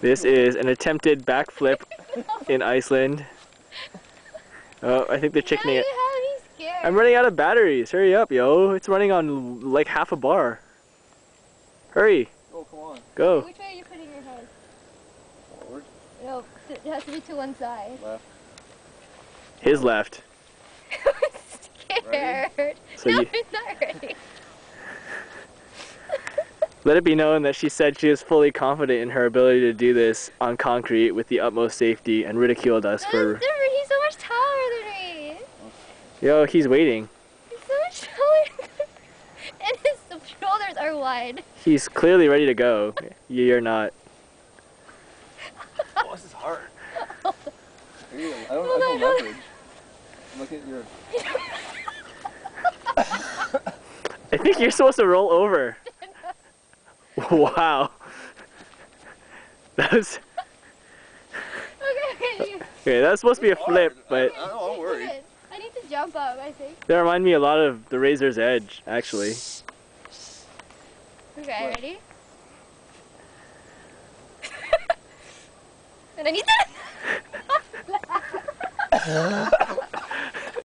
This is an attempted backflip in Iceland. Oh, I think they're chickening it. you have me scared. I'm running out of batteries. Hurry up, yo. It's running on like half a bar. Hurry, Oh, come on. go. Which way are you putting your head? Forward. No, it has to be to one side. Left. His left. I'm scared. So no, you- I'm not ready. Let it be known that she said she is fully confident in her ability to do this on concrete with the utmost safety and ridiculed us That's for. different. He's so much taller than me. Yo, he's waiting. He's so much taller. and his shoulders are wide. He's clearly ready to go. You're not. Oh, this is hard. Here you. I don't, Hold I don't leverage. Look at your. I think you're supposed to roll over. Wow. That was. Okay. Okay, that supposed to be a flip, but I, I know, I'm worried. I need to jump up, I think. that reminded me a lot of the Razor's Edge, actually. Okay, What? ready? and I need to.